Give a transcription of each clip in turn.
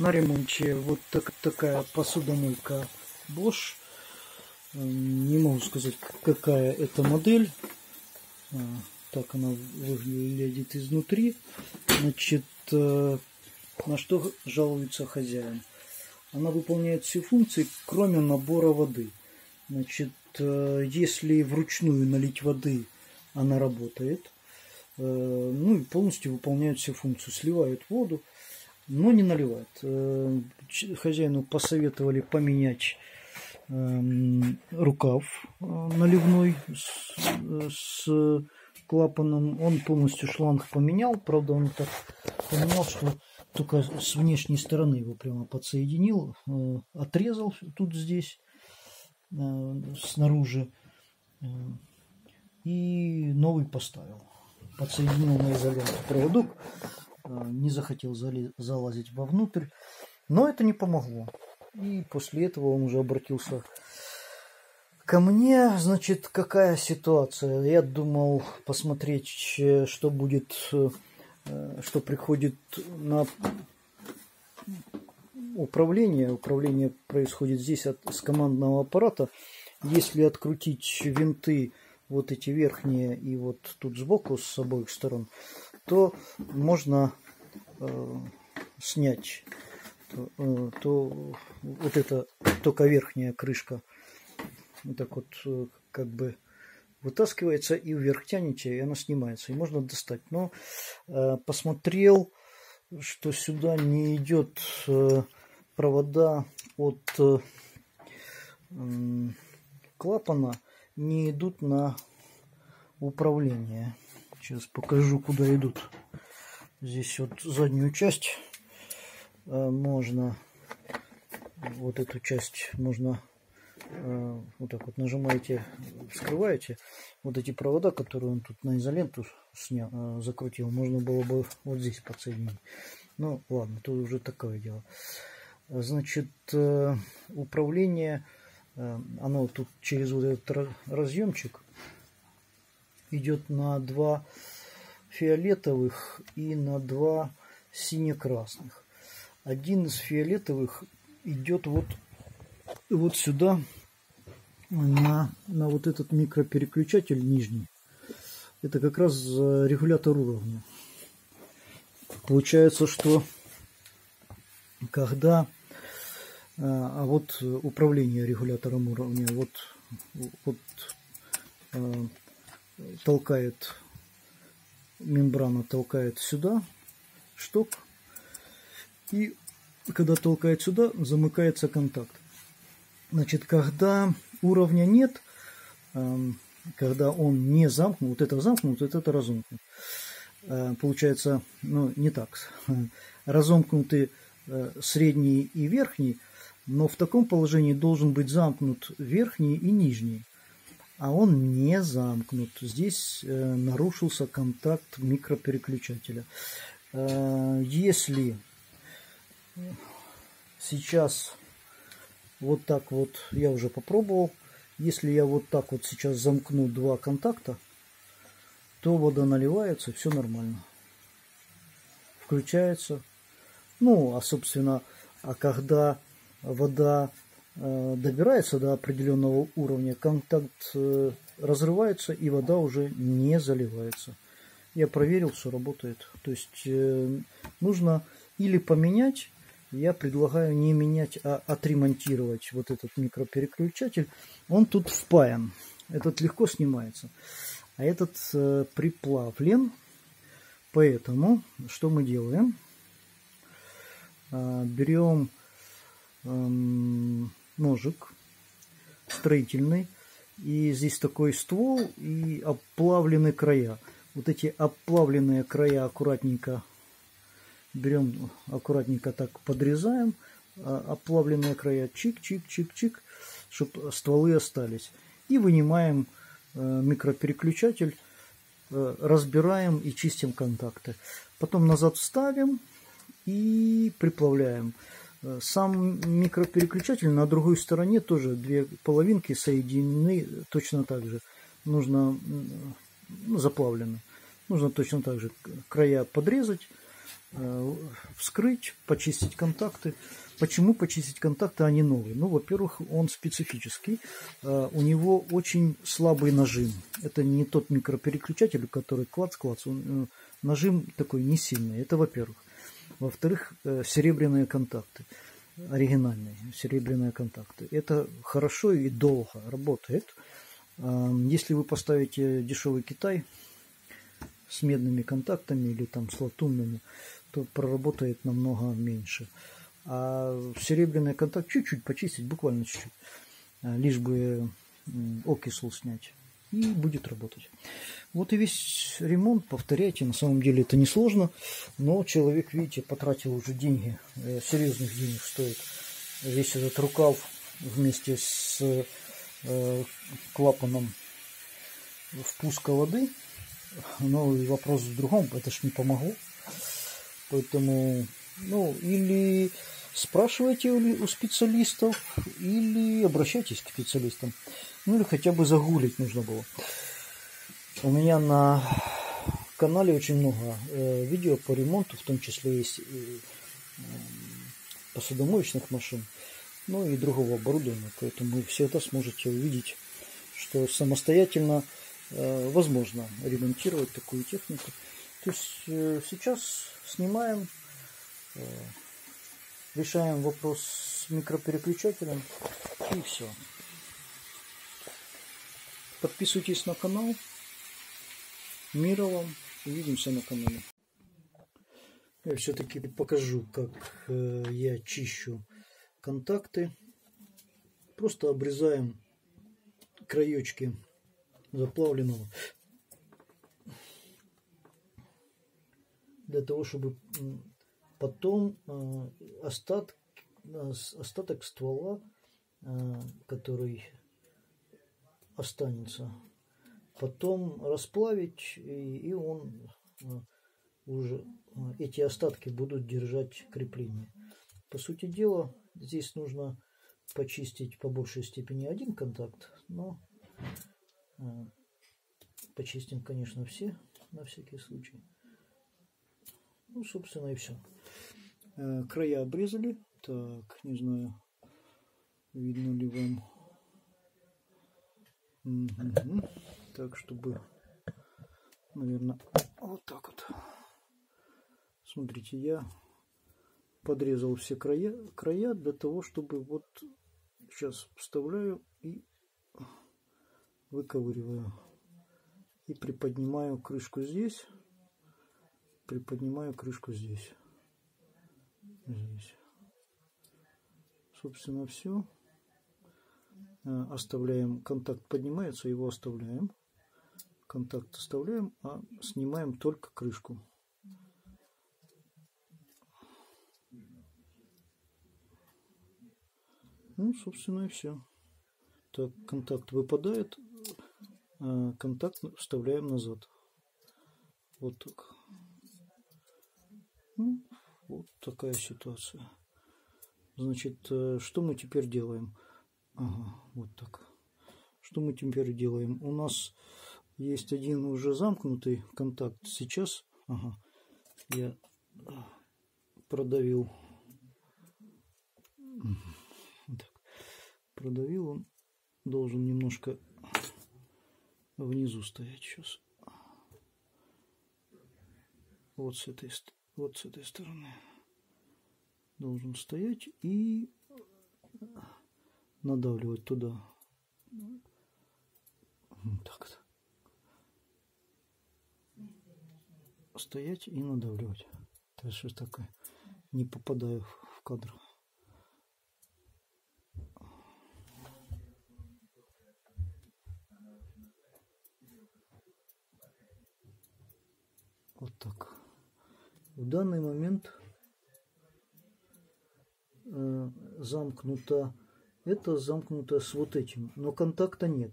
на ремонте вот так, такая посудомойка Bosch. Не могу сказать, какая это модель. А, так она выглядит изнутри. Значит, э, на что жалуется хозяин? Она выполняет все функции, кроме набора воды. Значит, э, если вручную налить воды, она работает. Э, ну и полностью выполняет все функции. Сливает воду, но не наливает. Хозяину посоветовали поменять эм, рукав наливной с, с клапаном. Он полностью шланг поменял. Правда, он так поменял, что только с внешней стороны его прямо подсоединил. Э, отрезал тут здесь, э, снаружи. Э, и новый поставил. Подсоединил на изоленту проводок. Не захотел залазить вовнутрь. Но это не помогло. И после этого он уже обратился Ко мне, значит, какая ситуация? Я думал посмотреть, что будет, э, что приходит на управление. Управление происходит здесь от, с командного аппарата. Если открутить винты, вот эти верхние и вот тут сбоку, с обоих сторон, то можно э, снять то, э, то вот это только верхняя крышка так вот э, как бы вытаскивается и вверх тянете, и она снимается, и можно достать. Но э, посмотрел, что сюда не идет э, провода от э, клапана, не идут на управление. Сейчас покажу, куда идут. Здесь вот заднюю часть э, можно, вот эту часть можно Э, вот так вот нажимаете, вскрываете вот эти провода, которые он тут на изоленту снял, э, закрутил, можно было бы вот здесь подсоединить. Ну, ладно, тут уже такое дело. Значит, управление, оно тут через вот этот разъемчик идет на два фиолетовых и на два сине-красных. Один из фиолетовых идет вот, вот сюда на, на вот этот микропереключатель нижний. Это как раз регулятор уровня. Получается, что когда а, а вот управление регулятором уровня вот, вот а, толкает мембрана толкает сюда шток и когда толкает сюда замыкается контакт значит когда уровня нет, эм, когда он не замкнут, это замкнут, это разомкнут. Э, получается, ну, не так. Разомкнуты э, средний и верхний, но в таком положении должен быть замкнут верхний и нижний. А он не замкнут. Здесь э, нарушился контакт микропереключателя. Если сейчас вот так вот я уже попробовал. Если я вот так вот сейчас замкну два контакта, то вода наливается, все нормально. Включается. Ну, а собственно, а когда вода э, добирается до определенного уровня, контакт э, разрывается и вода уже не заливается. Я проверил, все работает. То есть э, нужно или поменять я предлагаю не менять, а отремонтировать вот этот микропереключатель. Он тут впаян. Этот легко снимается. А этот э, приплавлен. Поэтому что мы делаем? Э, берем э, ножик строительный. И здесь такой ствол и оплавленные края. Вот эти оплавленные края аккуратненько берем аккуратненько так подрезаем а, оплавленные края, чик-чик-чик-чик, чтобы стволы остались. И вынимаем э, микропереключатель, э, разбираем и чистим контакты. Потом назад вставим и приплавляем. Э, сам микропереключатель на другой стороне тоже две половинки соединены точно так же. Нужно ну, заплавлены. Нужно точно так же края подрезать э, вскрыть, почистить контакты. Почему почистить контакты, а не новые? Ну, во-первых, он специфический. Э, у него очень слабый нажим. Это не тот микропереключатель, который клац-клац. Нажим такой не сильный. Это во-первых. Во-вторых, серебряные контакты оригинальные серебряные контакты. Это хорошо и долго работает. Если вы поставите дешевый Китай с медными контактами или там с латунными, то проработает намного меньше. А серебряный контакт чуть-чуть почистить, буквально чуть-чуть, а, лишь бы окисл снять, и будет работать. Вот и весь ремонт, повторяйте, на самом деле это несложно, но человек, видите, потратил уже деньги, э, серьезных денег стоит весь этот рукав вместе с э, клапаном впуска воды. Но и вопрос в другом, это ж не помогло. Поэтому, ну, или спрашивайте у специалистов, или обращайтесь к специалистам. Ну, или хотя бы загуглить нужно было. У меня на канале очень много э, видео по ремонту, в том числе есть э, посудомоечных машин, ну и другого оборудования. Поэтому вы всегда сможете увидеть, что самостоятельно э, возможно ремонтировать такую технику. То есть э, сейчас снимаем, э, решаем вопрос с микропереключателем и все. Подписывайтесь на канал. Мира вам. Увидимся на канале. Я все-таки покажу, как э, я чищу контакты. Просто обрезаем краечки заплавленного для того, чтобы потом э, остаток, остаток ствола, э, который останется, потом расплавить, и, он уже эти остатки будут держать крепление. По сути дела, здесь нужно почистить по большей степени один контакт, но э, почистим, конечно, все на всякий случай. Ну, собственно, и все. Э, края обрезали. Так, не знаю, видно ли вам. Угу. Так, чтобы, наверное, вот так вот. Смотрите, я подрезал все края, края для того, чтобы вот сейчас вставляю и выковыриваю. И приподнимаю крышку здесь, приподнимаю крышку здесь. Здесь. Собственно, все. Э, оставляем, контакт поднимается, его оставляем. Контакт оставляем, а снимаем только крышку. Ну, собственно, и все. Так, контакт выпадает, а контакт вставляем назад. Вот так. Ну, вот такая ситуация. Значит, э, что мы теперь делаем? Ага, вот так. Что мы теперь делаем? У нас есть один уже замкнутый контакт. Сейчас, ага, я продавил продавил, он должен немножко внизу стоять сейчас. Вот с этой, вот с этой стороны должен стоять и надавливать туда. Так -то. Стоять и надавливать. То есть такое. Не попадаю в кадр. Вот так. В данный момент э, замкнуто. Это замкнуто с вот этим. Но контакта нет.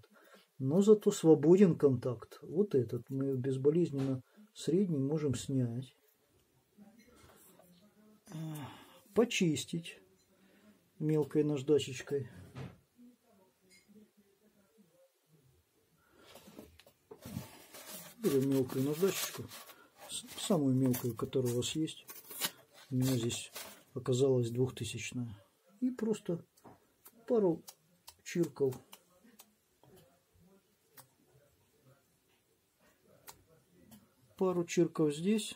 Но зато свободен контакт. Вот этот. Мы безболезненно средний можем снять. Почистить мелкой наждачечкой. Берем мелкую наждачечку самую мелкую, которая у вас есть. У меня здесь оказалась двухтысячная. И просто пару чирков. Пару чирков здесь.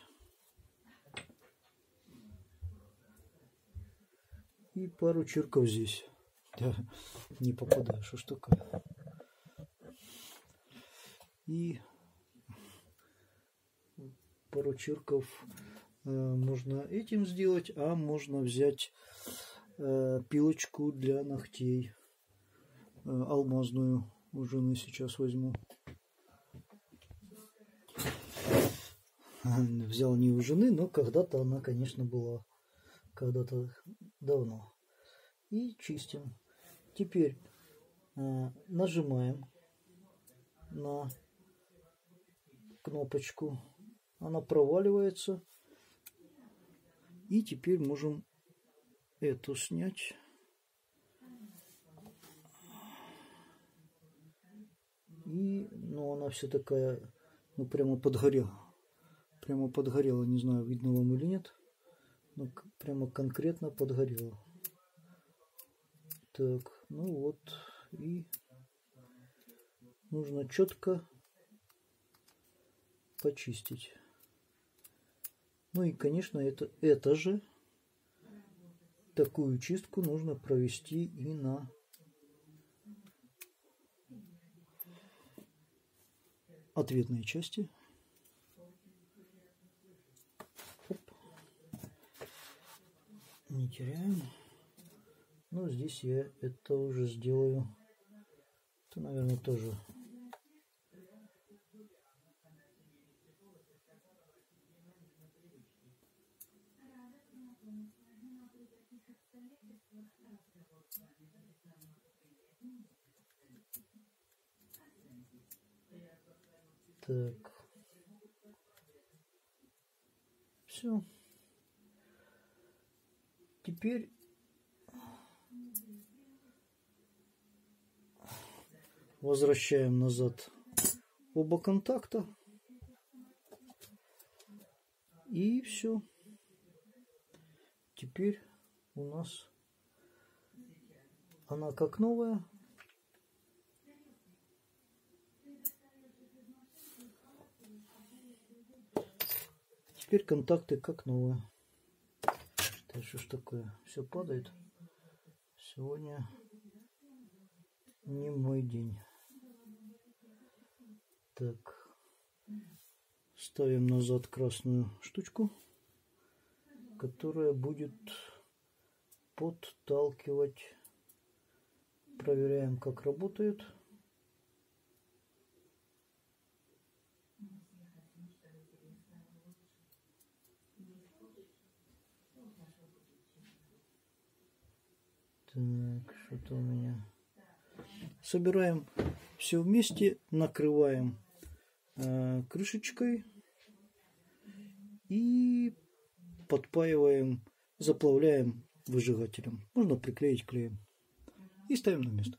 И пару чирков здесь. Да, не попадаю, что ж такое. И пару чирков э, можно этим сделать, а можно взять э, пилочку для ногтей э, алмазную у жены сейчас возьму. Взял не у жены, но когда-то она, конечно, была. Когда-то давно. И чистим. Теперь нажимаем на кнопочку. Она проваливается. И теперь можем эту снять. И, ну, она вся такая, ну, прямо подгорела. Прямо подгорела, не знаю, видно вам или нет. Но прямо конкретно подгорела. Так, ну вот, и нужно четко почистить. Ну и, конечно, это, это же такую чистку нужно провести и на ответной части. Оп. Не теряем. Но здесь я это уже сделаю. Это, наверное, тоже Так. Все. Теперь возвращаем назад оба контакта. И все. Теперь у нас она как новая. Теперь контакты как новые. Так что ж такое? Все падает. Сегодня не мой день. Так. Ставим назад красную штучку, которая будет подталкивать. Проверяем, как работает. Так, что-то у меня. Собираем все вместе, накрываем э, крышечкой и подпаиваем, заплавляем выжигателем. Можно приклеить клеем и ставим на место.